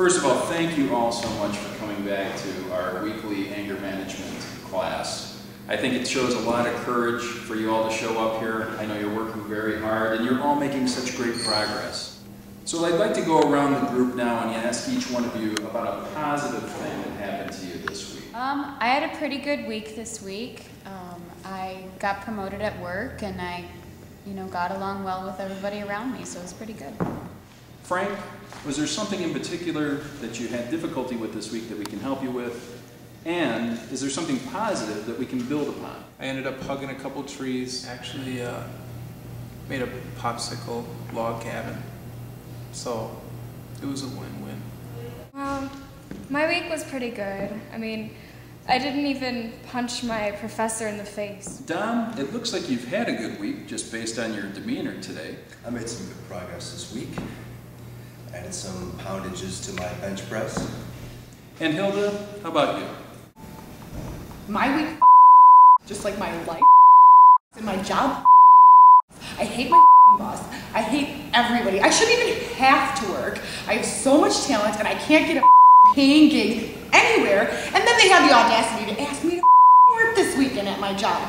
First of all, thank you all so much for coming back to our weekly anger management class. I think it shows a lot of courage for you all to show up here. I know you're working very hard and you're all making such great progress. So I'd like to go around the group now and ask each one of you about a positive thing that happened to you this week. Um, I had a pretty good week this week. Um, I got promoted at work and I, you know, got along well with everybody around me, so it was pretty good. Frank, was there something in particular that you had difficulty with this week that we can help you with? And is there something positive that we can build upon? I ended up hugging a couple trees. Actually, uh, made a popsicle log cabin. So it was a win-win. Um, my week was pretty good. I mean, I didn't even punch my professor in the face. Dom, it looks like you've had a good week just based on your demeanor today. I made some good progress this week. Added some poundages to my bench press. And Hilda, how about you? My week, just like my life, and my job. I hate my boss. I hate everybody. I shouldn't even have to work. I have so much talent and I can't get a paying gig anywhere. And then they have the audacity to ask me to work this weekend at my job.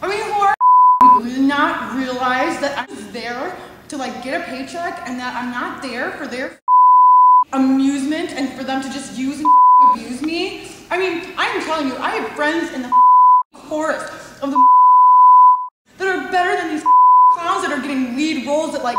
I mean, who are people? Do not realize that I'm there to like get a paycheck and that I'm not there for their amusement and for them to just use and abuse me. I mean, I'm telling you, I have friends in the chorus of the that are better than these clowns that are getting lead roles at like.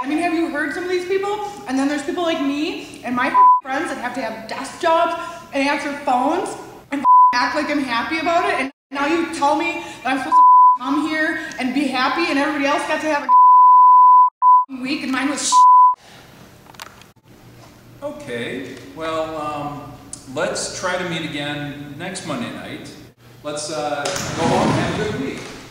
I mean, have you heard some of these people? And then there's people like me and my friends that have to have desk jobs and answer phones and act like I'm happy about it. And now you tell me that I'm supposed to come here and be happy, and everybody else got to have a week, and mine was. Okay, well, um, let's try to meet again next Monday night. Let's uh, go home and have a good week.